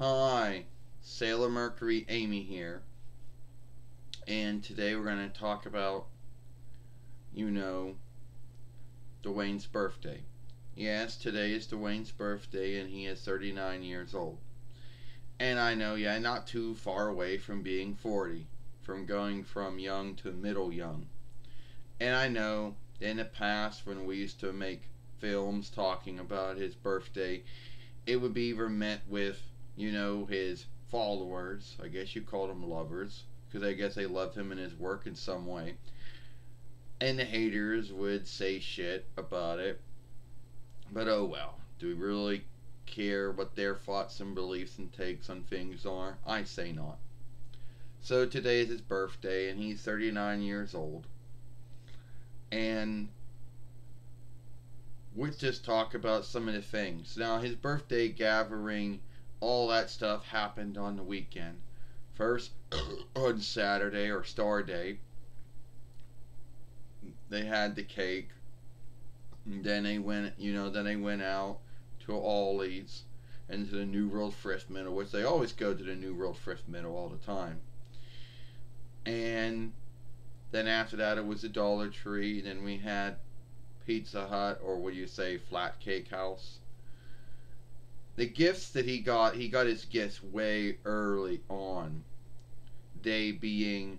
Hi, Sailor Mercury Amy here. And today we're going to talk about, you know, Duane's birthday. Yes, today is Duane's birthday and he is 39 years old. And I know, yeah, not too far away from being 40, from going from young to middle young. And I know in the past when we used to make films talking about his birthday, it would be either met with, you know, his followers, I guess you called them lovers, because I guess they loved him and his work in some way. And the haters would say shit about it. But oh well. Do we really care what their thoughts and beliefs and takes on things are? I say not. So today is his birthday and he's 39 years old. And let's just talk about some of the things. Now, his birthday gathering, all that stuff happened on the weekend. First, on Saturday or Star Day, they had the cake. And then they went, you know, then they went out to Ollie's and to the New World Thrift Middle, which they always go to the New World Thrift Middle all the time. And then after that, it was the Dollar Tree. Then we had Pizza Hut, or what do you say, Flat Cake House. The gifts that he got, he got his gifts way early on. They being,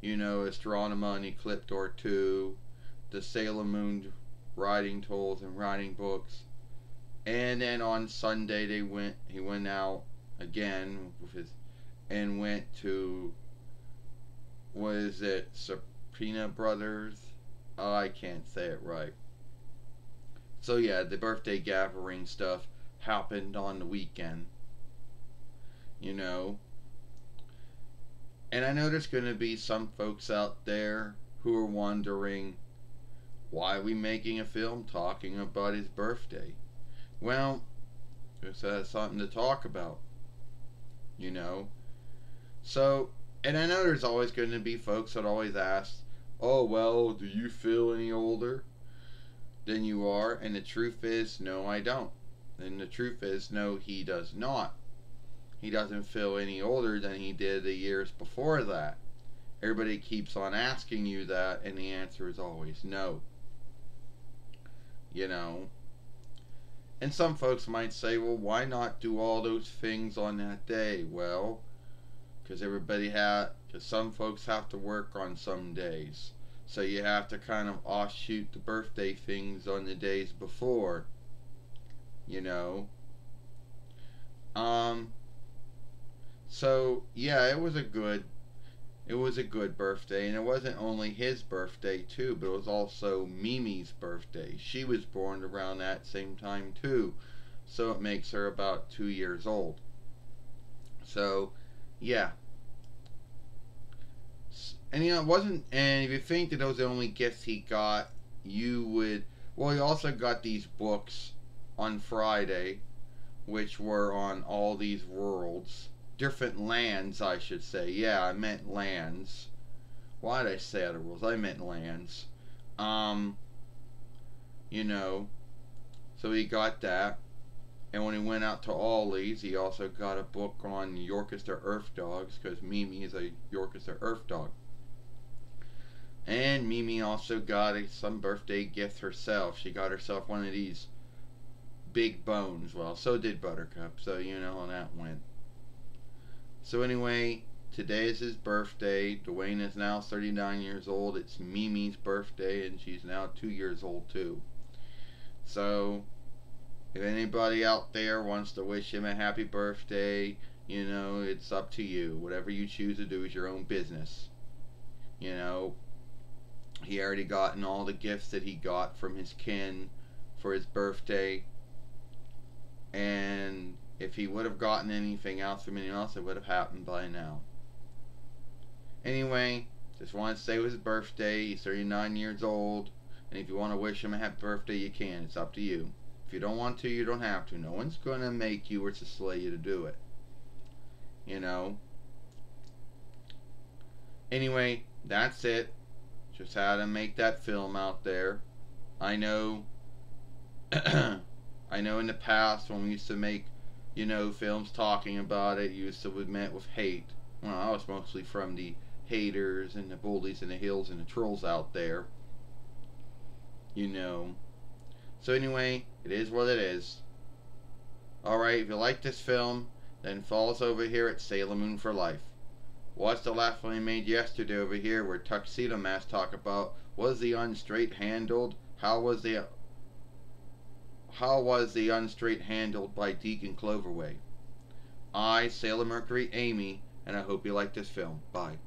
you know, Astronema and Ecliptor 2, the Sailor Moon writing tools and writing books. And then on Sunday they went he went out again with his and went to what is it, Sabrina Brothers? Oh, I can't say it right. So yeah, the birthday gathering stuff happened on the weekend. You know. And I know there's going to be some folks out there who are wondering why are we making a film talking about his birthday? Well, it's has something to talk about. You know? So, and I know there's always going to be folks that always ask, oh, well, do you feel any older than you are? And the truth is, no, I don't. And the truth is, no, he does not. He doesn't feel any older than he did the years before that. Everybody keeps on asking you that, and the answer is always no you know. And some folks might say, well, why not do all those things on that day? Well, because everybody had, because some folks have to work on some days. So you have to kind of offshoot the birthday things on the days before, you know. Um, so, yeah, it was a good it was a good birthday, and it wasn't only his birthday too, but it was also Mimi's birthday. She was born around that same time too, so it makes her about two years old. So, yeah. And you know, it wasn't. And if you think that those are the only gifts he got, you would. Well, he also got these books on Friday, which were on all these worlds different lands, I should say. Yeah, I meant lands. Why did I say other worlds? I meant lands. Um, you know, so he got that. And when he went out to Ollie's, he also got a book on Yorkshire Earth Dogs because Mimi is a Yorkshire Earth Dog. And Mimi also got a, some birthday gift herself. She got herself one of these big bones. Well, so did Buttercup. So you know how that went. So anyway, today is his birthday. Duane is now 39 years old. It's Mimi's birthday, and she's now two years old too. So, if anybody out there wants to wish him a happy birthday, you know, it's up to you. Whatever you choose to do is your own business. You know, he already gotten all the gifts that he got from his kin for his birthday. And if he would have gotten anything else from anyone else, it would have happened by now. Anyway, just want to say it was his birthday. He's 39 years old. And if you want to wish him a happy birthday, you can. It's up to you. If you don't want to, you don't have to. No one's going to make you or to slay you to do it. You know? Anyway, that's it. Just how to make that film out there. I know. I know in the past when we used to make you know, films talking about it used to be met with hate. Well, I was mostly from the haters and the bullies and the hills and the trolls out there. You know. So anyway, it is what it is. Alright, if you like this film, then follow us over here at Sailor Moon for Life. Watch the last one I made yesterday over here where Tuxedo Mask talk about was the unstraight handled? How was the how was the unstraight handled by Deacon Cloverway? I, Sailor Mercury Amy, and I hope you like this film. Bye.